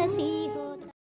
así.